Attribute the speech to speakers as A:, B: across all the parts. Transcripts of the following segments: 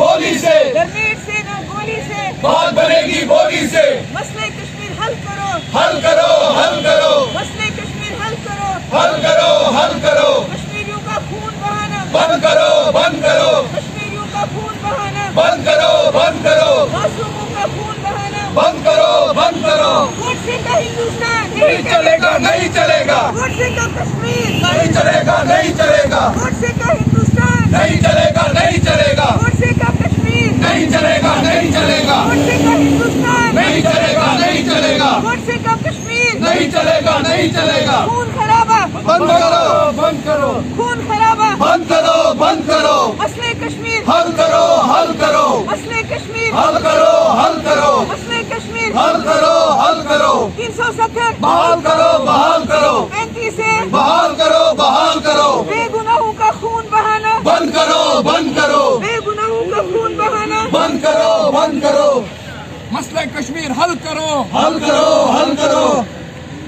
A: बोली से।
B: ग्रेनेड से गोली से।
A: बात बनेगी बोली से।
B: मसले कश्मीर हल करो।
A: हल करो हल करो।
B: मसले कश्मीर हल करो।
A: हल करो हल करो।
B: कश्मीरियों का खून बहाना।
A: बंद करो बंद करो।
B: कश्मीरियों का खून बहाना।
A: बंद करो बंद करो।
B: मासूमों का खून बहाना।
A: बंद करो बंद करो।
B: का हिंदुस्तान
A: नहीं चलेगा। नहीं चलेगा।
B: का कश्मीर।
A: नहीं चलेगा नहीं चलेगा।
B: का हिंदुस्तान
A: नहीं चलेगा नहीं चलेगा।
B: का कश्मीर।
A: नहीं चलेगा नहीं चलेगा।
B: का हिंदुस्तान।
A: नहीं चलेगा नहीं चलेगा।
B: का कश्मीर।
A: नहीं चलेगा नहीं चलेगा।
B: खून खराबा।
A: बंद करो बंद करो।
B: खून खराबा।
A: बंद करो बंद करो।
B: मसले कश्मीर।
A: हल करो हल करो।
B: मसले कश्मीर।
A: हल करो हल करो।
B: मसले कश्मीर।
A: हल करो हल करो।
B: तीन सौ सत्तर।
A: बहाल करो बहाल करो
B: पैंतीस से
A: बहाल करो बहाल करो
B: बेगुनाहों का खून बहाना
A: बंद करो बंद करो
B: बेगुनाहों का खून बहाना
A: बंद करो बंद करो
C: मसला कश्मीर हल करो।
A: हल करो हल करो।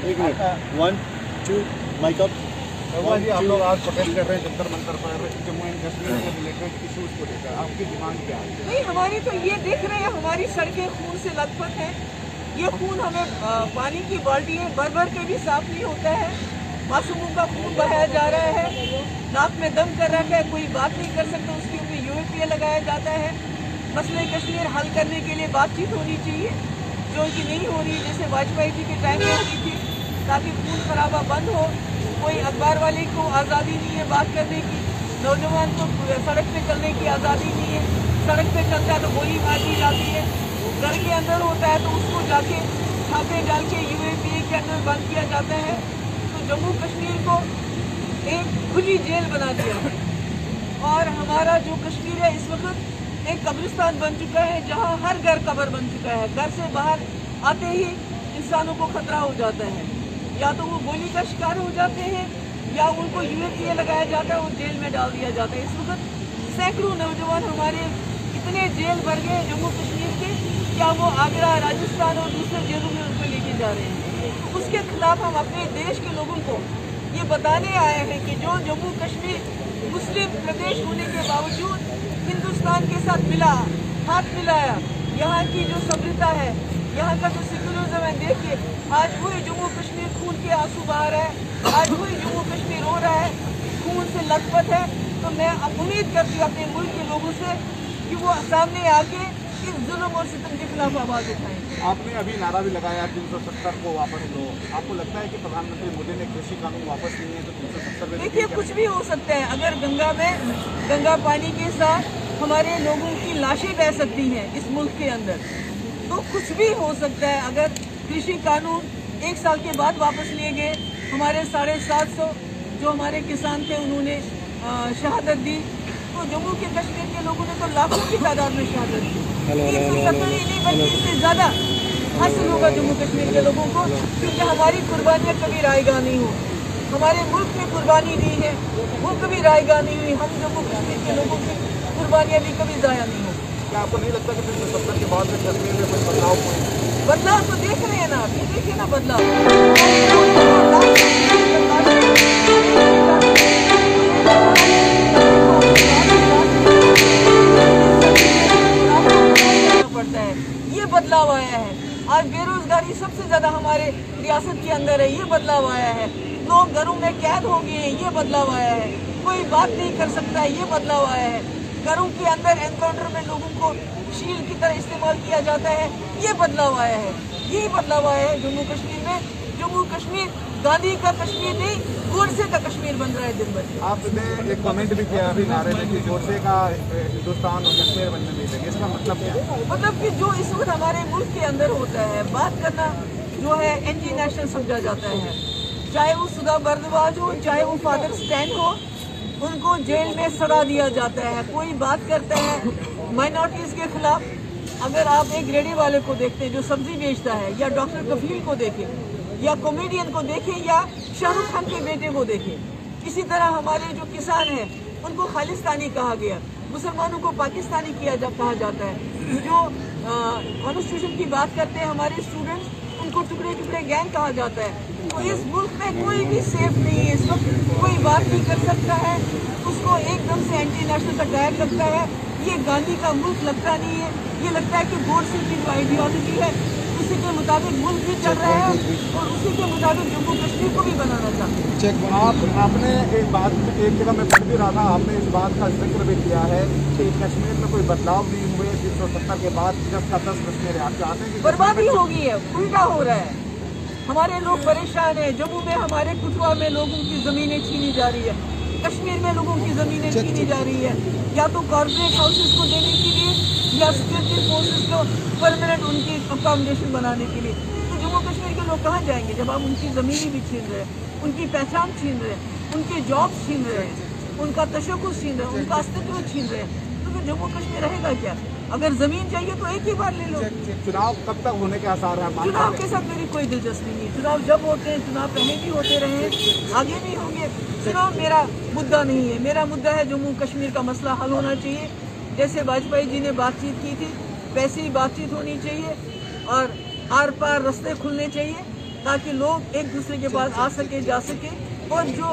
A: एक minute.
D: One two mic up
E: जी आप लोग आज प्रोटेस्ट कर रहे हैं जंतर मंतर पर जम्मू एंड कश्मीर के रिलेटेड इश्यूज़ को लेकर। आपकी डिमांड क्या है?
B: नहीं हमारी तो ये देख रहे हैं हमारी सड़कें खून से लथपथ हैं। ये खून हमें पानी की बाल्टियाँ भर भर के भी साफ़ नहीं होता है। मासूमों का खून बहाया जा रहा है। नाक में दम कर रखा है कोई बात नहीं कर सकता उसके ऊपर यूएपीए लगाया जाता है। मसले कश्मीर हल करने के लिए बातचीत होनी चाहिए, जो कि नहीं हो रही, जैसे वाजपेयी जी के टाइम में होती थी, ताकि खून खराबा बंद हो। कोई अखबार वाले को आज़ादी नहीं है बात करने की, नौजवान को सड़क पे चलने की आज़ादी नहीं है। सड़क पे चलता है तो गोली मार दी जाती है। घर के अंदर होता है तो उसको जाके छापे डाल के यूएपीए के अंदर बंद किया जाता है। तो जम्मू कश्मीर को एक खुली जेल बना दिया है। और हमारा जो कश्मीर है, इस वक्त एक कब्रिस्तान बन चुका है, जहाँ हर घर कबर बन चुका है। घर से बाहर आते ही इंसानों को खतरा हो जाता है। या तो वो गोली का शिकार हो जाते हैं, या उनको यूएपीए लगाया जाता है और जेल में डाल दिया जाता है। इस वक्त सैकड़ों नौजवान हमारे इतने जेल भर गए जम्मू कश्मीर के, क्या वो आगरा, राजस्थान और दूसरे जेलों में उनको लेके जा रहे हैं। उसके खिलाफ हम अपने देश के लोगों को ये बताने आए हैं कि जो जम्मू कश्मीर मुस्लिम प्रदेश होने के बावजूद हिंदुस्तान के साथ मिला, हाथ मिलाया। यहाँ की जो सभ्यता है, यहाँ का जो सिक्युलरिज्म है, देखिए, आज पूरे जम्मू कश्मीर खून के आँसू बहा रहा है। आज पूरी जम्मू कश्मीर रो रहा है, खून से लथपथ है। तो मैं उम्मीद करती हूँ अपने मुल्क के लोगों से कि वो सामने आके इस जुल्म और सितम के खिलाफ आवाज़ उठाएँ।
E: आपने अभी नारा भी लगाया तीन सौ सत्तर को वापस लो। आपको लगता है कि प्रधानमंत्री मोदी ने कृषि कानून वापस लिए हैं तो तीन सौ सत्तर
B: देखिए कुछ भी हो सकता है। अगर गंगा में गंगा पानी के साथ हमारे लोगों की लाशें बह सकती हैं इस मुल्क के अंदर तो कुछ भी हो सकता है। अगर कृषि कानून एक साल के बाद वापस लिए गए हमारे साढ़े सात सौ जो हमारे किसान थे उन्होंने शहादत दी तो जम्मू के कश्मीर के लोगों ने तो लाखों की तादाद में शहादत दी ही बल्कि इससे ज़्यादा हासिल होगा जम्मू कश्मीर के लोगों को क्योंकि हमारी कुर्बानियाँ कभी रायगा नहीं हो। हमारे मुल्क में कुर्बानी दी है वो कभी रायगा नहीं हुई। हम जम्मू कश्मीर के लोगों की कुर्बानियाँ भी कभी ज़ाया नहीं हो।
E: क्या आपको नहीं लगता कि सत्तर के बाद में कश्मीर में कोई बदलाव
B: बदलाव तो देख रहे हैं ना अभी देखिए ना बदलाव। अंदर है ये बदलाव आया है। लोग घरों में कैद हो गए हैं ये बदलाव आया है। कोई बात नहीं कर सकता है ये बदलाव आया है। घरों के अंदर एनकाउंटर में लोगों को शील की तरह इस्तेमाल किया जाता है ये बदलाव आया है। यही बदलाव आया है जम्मू कश्मीर में। जम्मू कश्मीर गांधी का कश्मीर नहीं गोडसे का कश्मीर बन रहा है दिन भर।
E: आपने एक कमेंट भी किया अभी नारे में कि गोडसे का हिंदुस्तान और कश्मीर बनने नहीं इसका मतलब क्या है?
B: मतलब कि जो इस वक्त हमारे मुल्क के अंदर होता है बात करना जो है एंटी नेशनल समझा जाता है। चाहे वो सुधा बर्दवाज हो चाहे वो फादर स्टैन हो उनको जेल में सड़ा दिया जाता है। कोई बात करता है माइनॉरिटीज के खिलाफ अगर आप एक रेडी वाले को देखते हैं जो सब्ज़ी बेचता है या डॉक्टर कफील को देखें या कॉमेडियन को देखें या शाहरुख खान के बेटे को देखें इसी तरह हमारे जो किसान हैं उनको खालिस्तानी कहा गया। मुसलमानों को पाकिस्तानी किया जा, कहा जाता है। जो कॉन्स्टिट्यूशन की बात करते हैं हमारे स्टूडेंट्स उनको टुकड़े टुकड़े गैंग कहा जाता है। तो इस मुल्क में कोई भी सेफ़ नहीं है, इस वक्त कोई बात नहीं कर सकता है। उसको एकदम से एंटी नेशनल का टैग लगता है। ये गांधी का मुल्क लगता नहीं है। ये लगता है कि की जो आइडियोलॉजी है उसी के मुताबिक मुल्क भी चल रहा है और उसी के मुताबिक जम्मू कश्मीर को भी बनाना चाहते हैं
E: आप आपने एक बात एक जगह मैं पढ़ भी रहा था आपने इस बात का ज़िक्र भी किया है कि कश्मीर में कोई बदलाव नहीं हुए तीन सौ सत्तर के बाद जब का दस कश्मीर है। आप चाहते हैं
B: बर्बादी हो गई है उल्टा हो रहा है। हमारे लोग परेशान हैं जम्मू में हमारे कुटुआ में लोगों की जमीनें छीनी जा रही है कश्मीर में लोगों की जमीनें छीनी जा रही है। या तो कॉर्पोरेट हाउसेस को देने या सिक्योरिटी फोर्सेस को परमानेंट उनकी अकोमोडेशन बनाने के लिए। तो जम्मू कश्मीर के लोग कहाँ जाएँगे जब आप उनकी जमीनें भी छीन रहे? हैं उनकी पहचान छीन रहे? हैं उनके जॉब छीन रहे? हैं उनका तशक्कुर छीन रहे? हैं उनका अस्तित्व छीन रहे? हैं तो फिर जम्मू कश्मीर रहेगा क्या? अगर ज़मीन चाहिए तो एक ही बार ले लो।
E: चुनाव कब तक होने के आसार हैं?
B: चुनाव के साथ मेरी कोई दिलचस्पी नहीं है। चुनाव जब होते हैं चुनाव पहले भी होते रहे आगे भी होंगे। चुनाव मेरा मुद्दा नहीं है। मेरा मुद्दा है जम्मू कश्मीर का मसला हल होना चाहिए। जैसे वाजपेयी जी ने बातचीत की थी वैसे ही बातचीत होनी चाहिए और आर पार रास्ते खुलने चाहिए ताकि लोग एक दूसरे के पास आ सके जा सके। और जो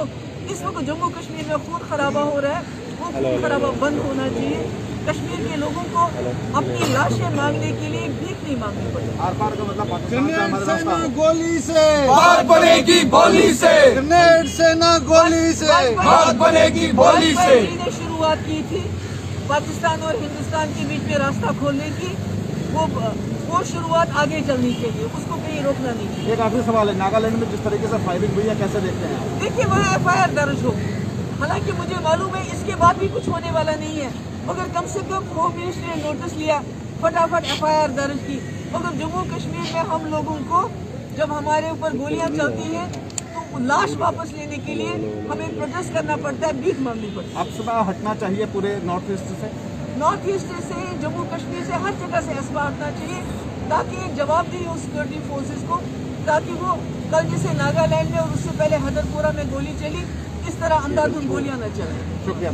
B: इस वक्त जम्मू कश्मीर में खून खराबा हो रहा है वो खून खराबा बंद होना चाहिए। कश्मीर के लोगों को अपनी लाशें मांगने के लिए भीख नहीं मांगनी पड़े
E: आर पार का पाकिस्तान से हमारे रास्ता।
D: गोली से।
A: बात बनेगी बोली से।
D: ग्रेनेड से ना गोली से।
A: बात बनेगी बोली से।
B: ने शुरुआत की थी। पाकिस्तान और हिंदुस्तान के बीच में रास्ता खोलने की वो वो शुरुआत आगे चलनी चाहिए उसको कहीं रोकना नहीं चाहिए।
E: एक आखिरी सवाल है नागालैंड में जिस तरीके से फायरिंग हुई है कैसे देखते हैं
B: देखिए वहाँ एफ़ आई आर दर्ज होगी हालाँकि मुझे मालूम है इसके बाद भी कुछ होने वाला नहीं है। मगर कम से कम होम मिनिस्ट्री ने नोटिस लिया फटाफट एफ़ आई आर दर्ज की। मगर जम्मू कश्मीर में हम लोगों को जब हमारे ऊपर गोलियाँ चलती हैं लाश वापस लेने के लिए हमें प्रोटेस्ट करना पड़ता है भीख मांगनी पड़ती है।
E: आप सुबह हटना चाहिए पूरे नॉर्थ ईस्ट से।
B: नॉर्थ ईस्ट से जम्मू कश्मीर से हर जगह से असबा हटना चाहिए ताकि एक जवाब दी हो सिक्योरिटी फोर्सेज को ताकि वो कल जैसे नागालैंड में और उससे पहले हदरपुरा में गोली चली इस तरह अंधाधुन गोलियाँ न चले।
E: शुक्रिया